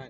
ละ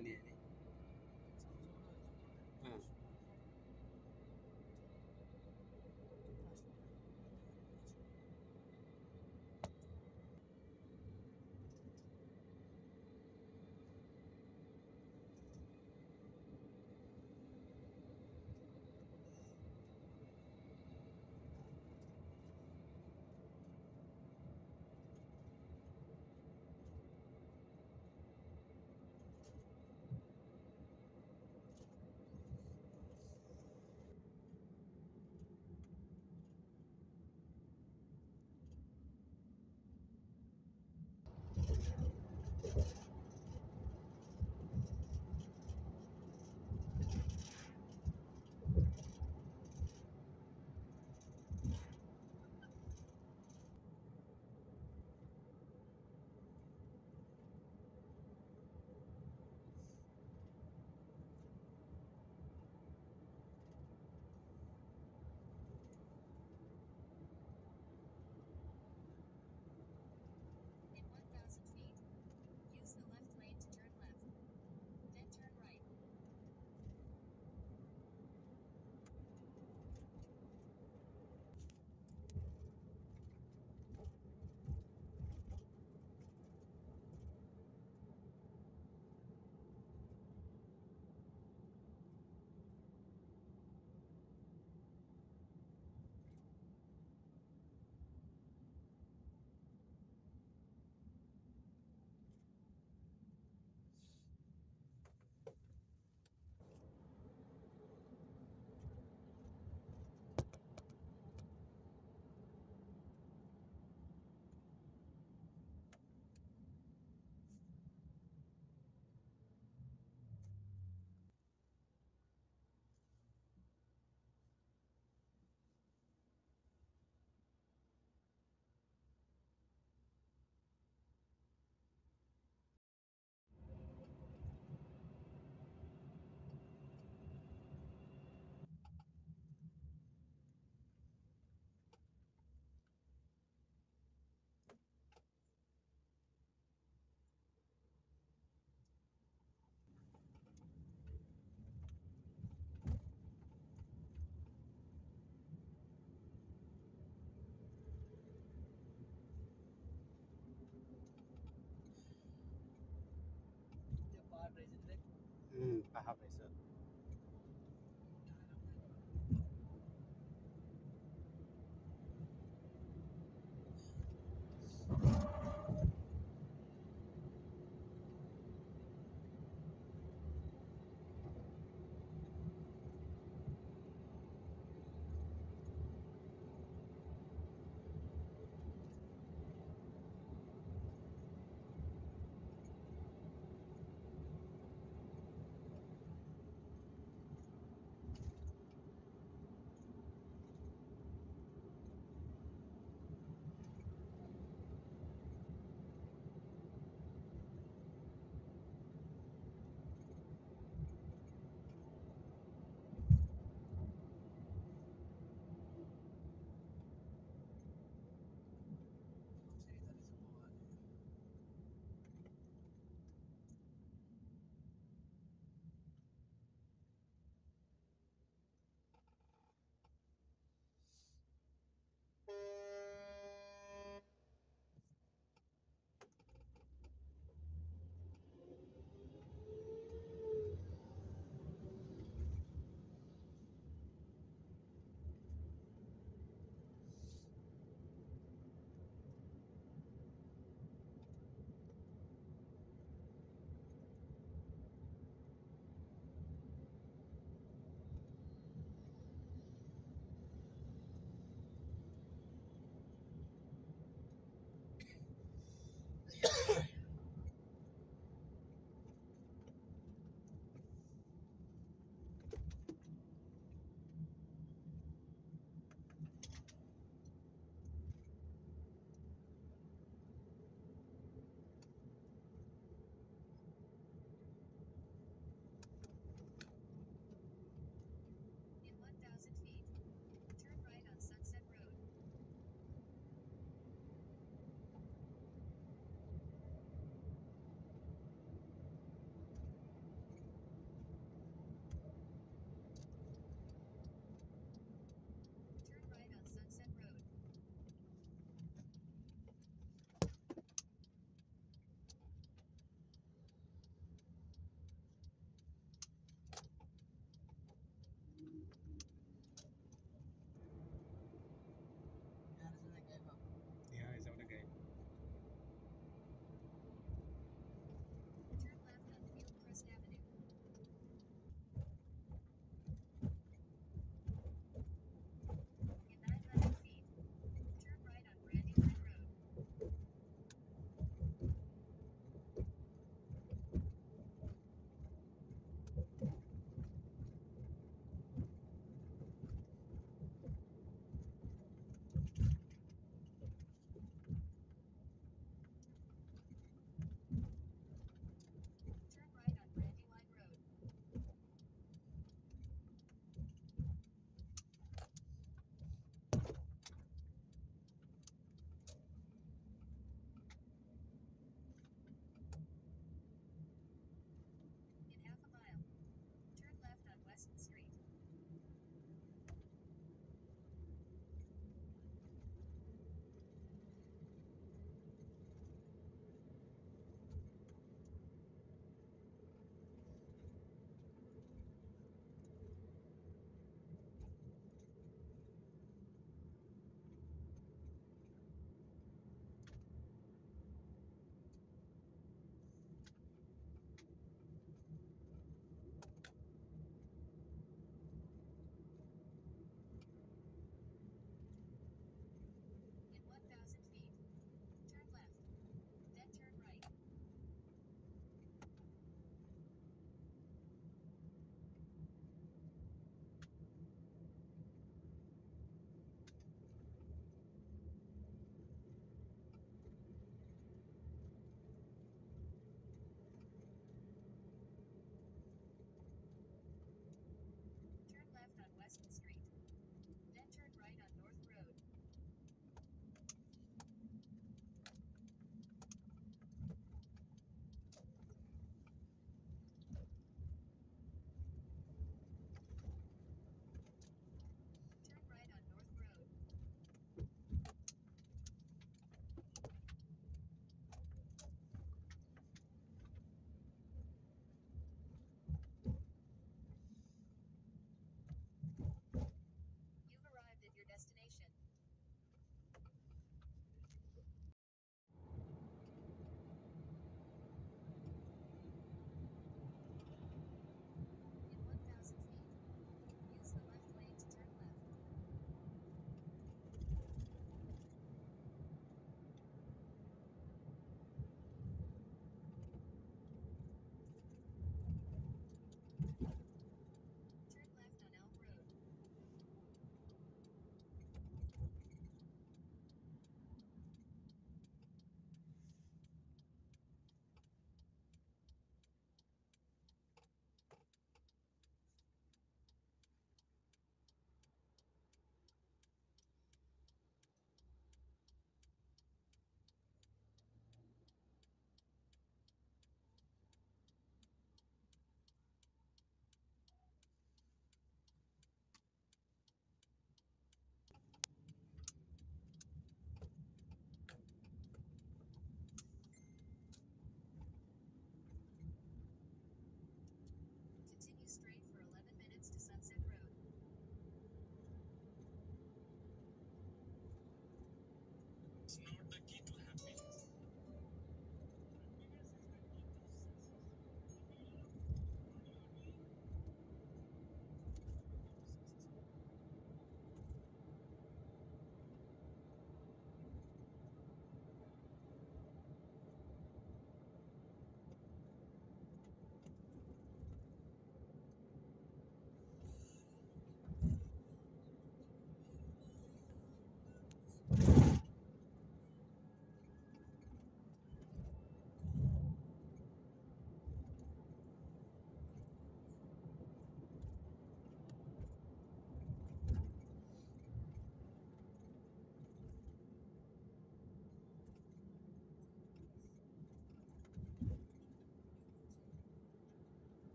have me.